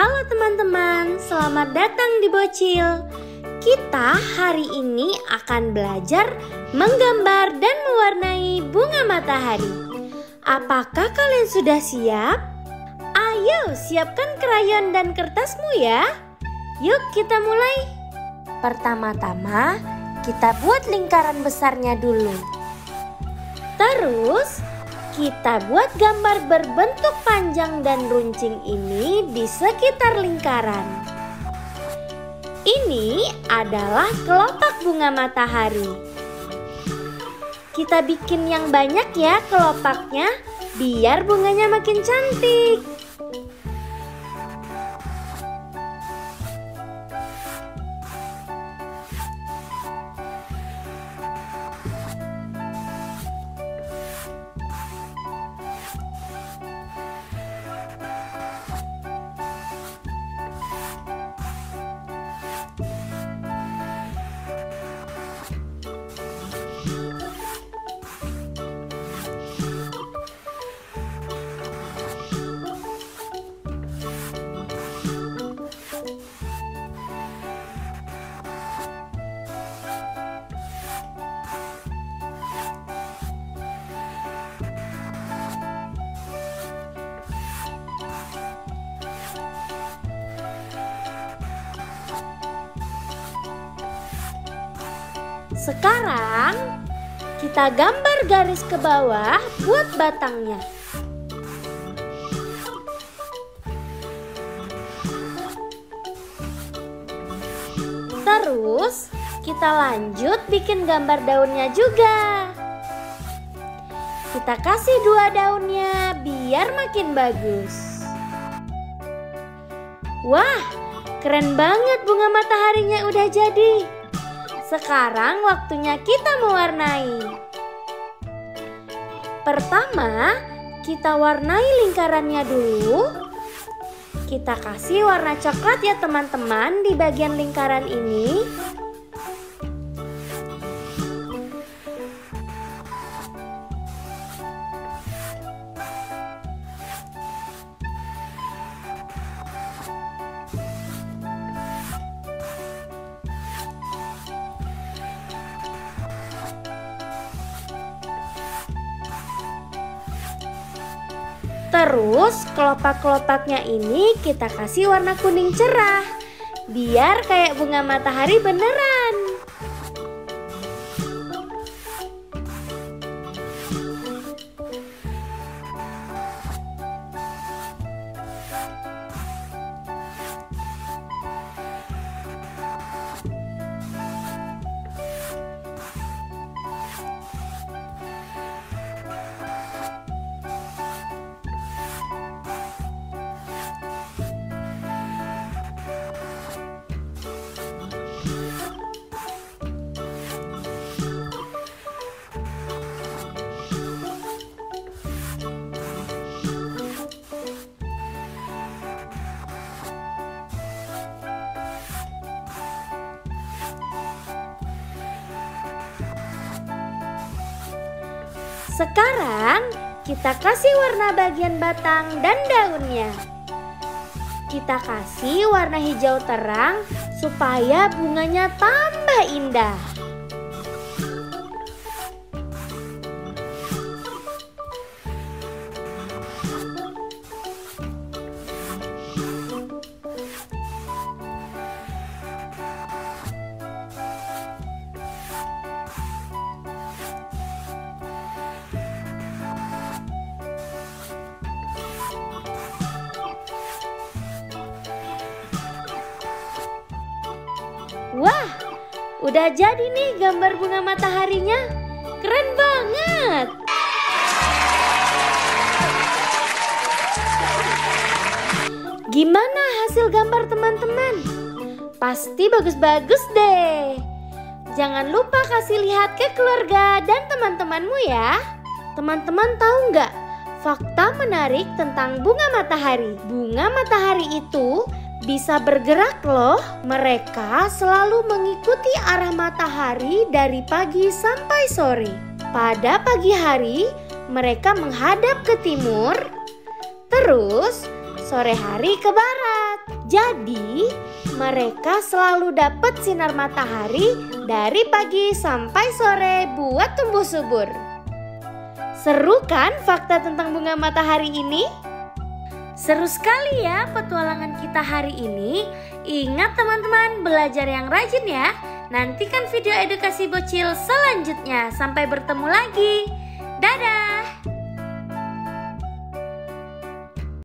Halo teman-teman, selamat datang di Bocil. Kita hari ini akan belajar menggambar dan mewarnai bunga matahari. Apakah kalian sudah siap? Ayo, siapkan krayon dan kertasmu ya. Yuk, kita mulai. Pertama-tama, kita buat lingkaran besarnya dulu. Terus, kita buat gambar berbentuk panjang dan runcing ini di sekitar lingkaran. Ini adalah kelopak bunga matahari. Kita bikin yang banyak ya kelopaknya, biar bunganya makin cantik. Sekarang kita gambar garis ke bawah buat batangnya. Terus kita lanjut bikin gambar daunnya juga. Kita kasih dua daunnya biar makin bagus. Wah, keren banget bunga mataharinya udah jadi. Sekarang waktunya kita mewarnai. Pertama, kita warnai lingkarannya dulu. Kita kasih warna coklat ya teman-teman di bagian lingkaran ini. Terus kelopak-kelopaknya ini kita kasih warna kuning cerah. Biar kayak bunga matahari beneran Sekarang kita kasih warna bagian batang dan daunnya. Kita kasih warna hijau terang supaya bunganya tambah indah. Wah, udah jadi nih gambar bunga mataharinya. Keren banget. Gimana hasil gambar teman-teman? Pasti bagus-bagus deh. Jangan lupa kasih lihat ke keluarga dan teman-temanmu ya. Teman-teman tahu nggak fakta menarik tentang bunga matahari? Bunga matahari itu bisa bergerak loh. Mereka selalu mengikuti arah matahari dari pagi sampai sore. Pada pagi hari, mereka menghadap ke timur, terus sore hari ke barat. Jadi, mereka selalu dapat sinar matahari dari pagi sampai sore buat tumbuh subur. Seru kan fakta tentang bunga matahari ini? Seru sekali ya petualangan kita hari ini. Ingat teman-teman belajar yang rajin ya. Nantikan video edukasi bocil selanjutnya. Sampai bertemu lagi. Dadah!